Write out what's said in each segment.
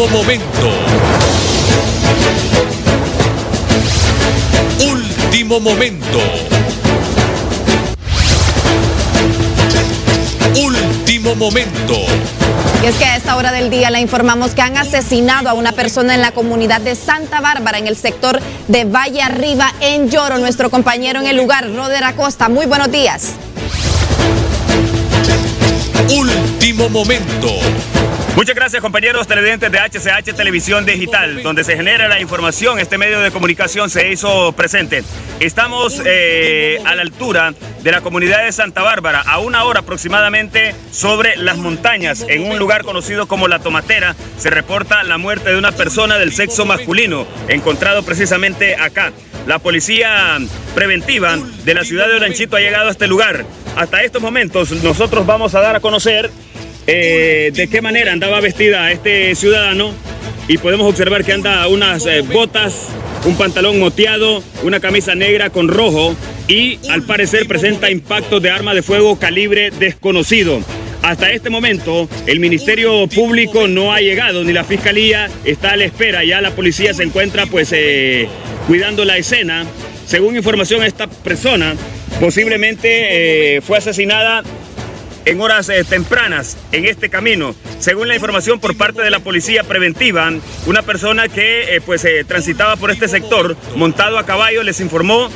Último momento. Último momento. Último momento. Y es que a esta hora del día le informamos que han asesinado a una persona en la comunidad de Santa Bárbara, en el sector de Valle Arriba, en Lloro. Nuestro compañero en el lugar, Roder Acosta. Muy buenos días. Último momento. Muchas gracias compañeros televidentes de HCH Televisión Digital, donde se genera la información, este medio de comunicación se hizo presente. Estamos eh, a la altura de la comunidad de Santa Bárbara, a una hora aproximadamente sobre las montañas, en un lugar conocido como La Tomatera, se reporta la muerte de una persona del sexo masculino, encontrado precisamente acá. La policía preventiva de la ciudad de Olanchito ha llegado a este lugar. Hasta estos momentos nosotros vamos a dar a conocer eh, de qué manera andaba vestida este ciudadano y podemos observar que anda unas eh, botas, un pantalón moteado, una camisa negra con rojo y al parecer presenta impactos de arma de fuego calibre desconocido. Hasta este momento el Ministerio Público no ha llegado ni la Fiscalía está a la espera, ya la policía se encuentra pues eh, cuidando la escena. Según información esta persona posiblemente fue asesinada en horas eh, tempranas en este camino. Según la información por parte de la policía preventiva, una persona que eh, pues eh, transitaba por este sector montado a caballo les informó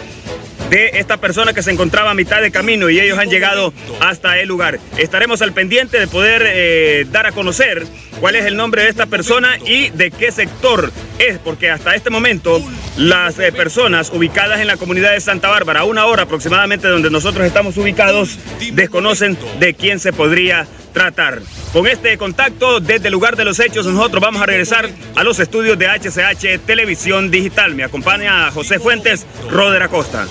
de esta persona que se encontraba a mitad de camino y ellos han llegado hasta el lugar. Estaremos al pendiente de poder dar a conocer cuál es el nombre de esta persona y de qué sector es, porque hasta este momento las eh, personas ubicadas en la comunidad de Santa Bárbara, a una hora aproximadamente donde nosotros estamos ubicados, desconocen de quién se podría tratar. Con este contacto desde el lugar de los hechos, nosotros vamos a regresar a los estudios de HCH Televisión Digital. Me acompaña José Fuentes, Roder Acosta.